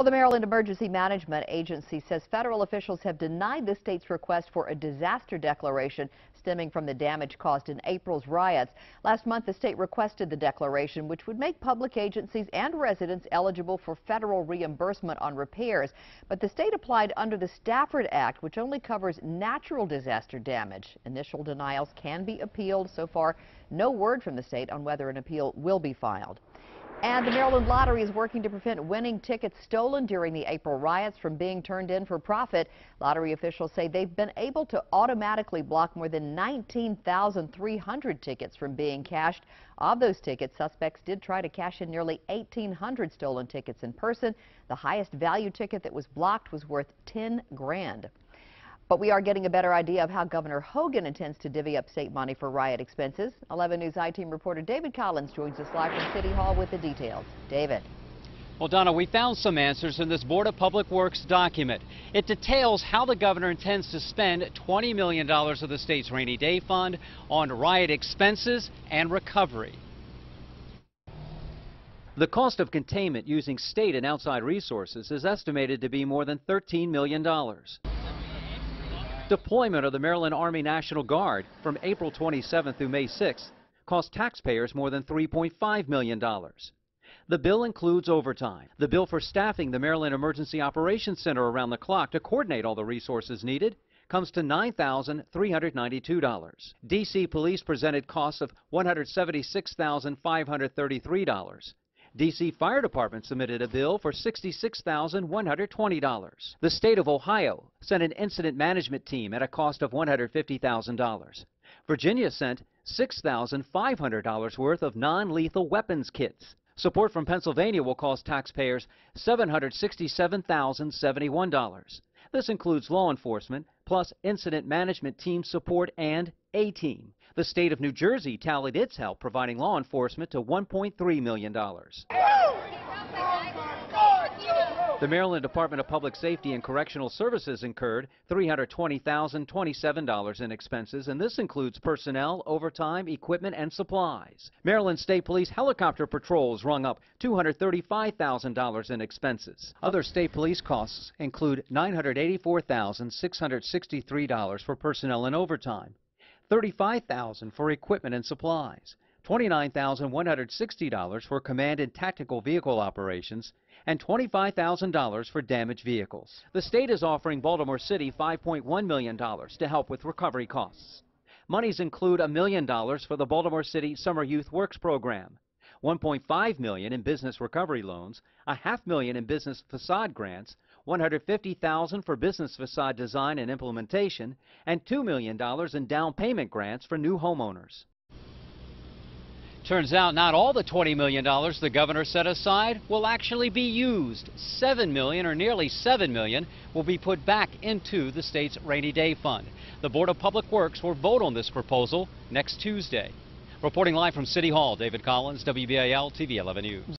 Well, the Maryland Emergency Management Agency says federal officials have denied the state's request for a disaster declaration stemming from the damage caused in April's riots. Last month, the state requested the declaration, which would make public agencies and residents eligible for federal reimbursement on repairs. But the state applied under the Stafford Act, which only covers natural disaster damage. Initial denials can be appealed. So far, no word from the state on whether an appeal will be filed. And the Maryland Lottery is working to prevent winning tickets stolen during the April riots from being turned in for profit. Lottery officials say they've been able to automatically block more than 19,300 tickets from being cashed. Of those tickets, suspects did try to cash in nearly 1,800 stolen tickets in person. The highest value ticket that was blocked was worth 10 grand. But we are getting a better idea of how Governor Hogan intends to divvy up state money for riot expenses. 11 News I-Team reporter David Collins joins us live from City Hall with the details. David. Well, Donna, we found some answers in this Board of Public Works document. It details how the governor intends to spend $20 million of the state's rainy day fund on riot expenses and recovery. The cost of containment using state and outside resources is estimated to be more than $13 million. Deployment of the Maryland Army National Guard from April 27th through May 6th cost taxpayers more than $3.5 million. The bill includes overtime. The bill for staffing the Maryland Emergency Operations Center around the clock to coordinate all the resources needed comes to $9,392. D.C. Police presented costs of $176,533. D.C. Fire Department submitted a bill for $66,120. The state of Ohio sent an incident management team at a cost of $150,000. Virginia sent $6,500 worth of non-lethal weapons kits. Support from Pennsylvania will cost taxpayers $767,071. This includes law enforcement, plus incident management team support and A-Team. The state of New Jersey tallied its help providing law enforcement to $1.3 million. The Maryland Department of Public Safety and Correctional Services incurred $320,027 in expenses, and this includes personnel, overtime, equipment, and supplies. Maryland State Police helicopter patrols rung up $235,000 in expenses. Other state police costs include $984,663 for personnel and overtime, 35,000 for equipment and supplies, $29,160 for command and tactical vehicle operations, and $25,000 for damaged vehicles. The state is offering Baltimore City $5.1 million to help with recovery costs. Monies include million dollars for the Baltimore City Summer Youth Works program, 1.5 million in business recovery loans, a half million in business facade grants, 150,000 for business facade design and implementation, and $2 million in down payment grants for new homeowners. Turns out not all the $20 million the governor set aside will actually be used. $7 million, or nearly $7 million, will be put back into the state's rainy day fund. The Board of Public Works will vote on this proposal next Tuesday. Reporting live from City Hall, David Collins, WBAL TV 11 News.